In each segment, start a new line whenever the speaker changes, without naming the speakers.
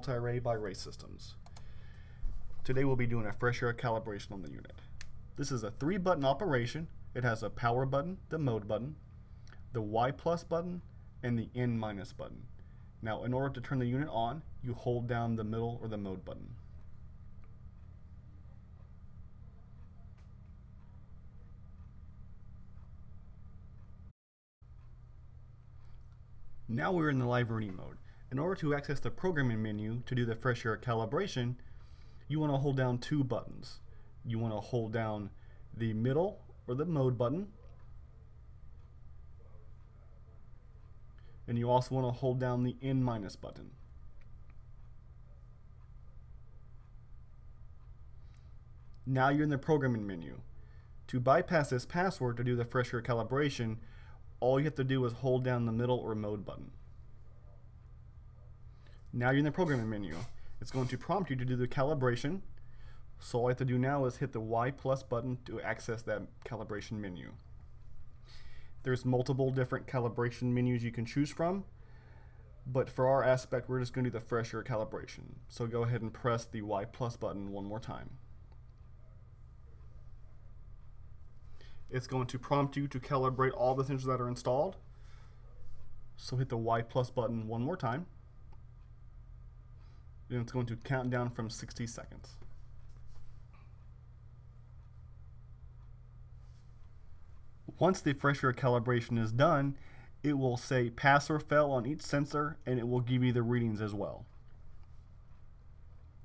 the MultiRAE by Rae Systems. Today we'll be doing a fresh air calibration on the unit. This is a three button operation. It has a power button, the mode button, the Y plus button, and the N minus button. Now in order to turn the unit on, you hold down the middle or the mode button. Now we're in the live reading mode. In order to access the programming menu to do the fresh air calibration, you want to hold down two buttons. You want to hold down the middle or the mode button and you also want to hold down the N minus button. Now you're in the programming menu. To bypass this password to do the fresh air calibration, all you have to do is hold down the middle or mode button. Now you're in the programming menu. It's going to prompt you to do the calibration. So all I have to do now is hit the Y plus button to access that calibration menu. There's multiple different calibration menus you can choose from. But for our aspect, we're just going to do the fresh air calibration. So go ahead and press the Y plus button one more time. It's going to prompt you to calibrate all the sensors that are installed. So hit the Y plus button one more time. It's going to count down from 60 seconds. Once the air calibration is done, it will say pass or fail on each sensor and it will give you the readings as well,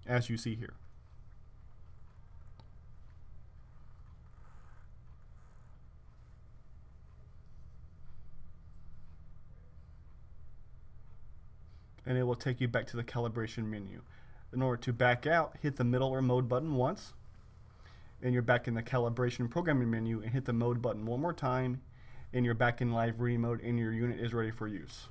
as you see here. And it will take you back to the calibration menu. In order to back out, hit the middle or mode button once, and you're back in the calibration programming menu and hit the mode button one more time and you're back in live reading mode and your unit is ready for use.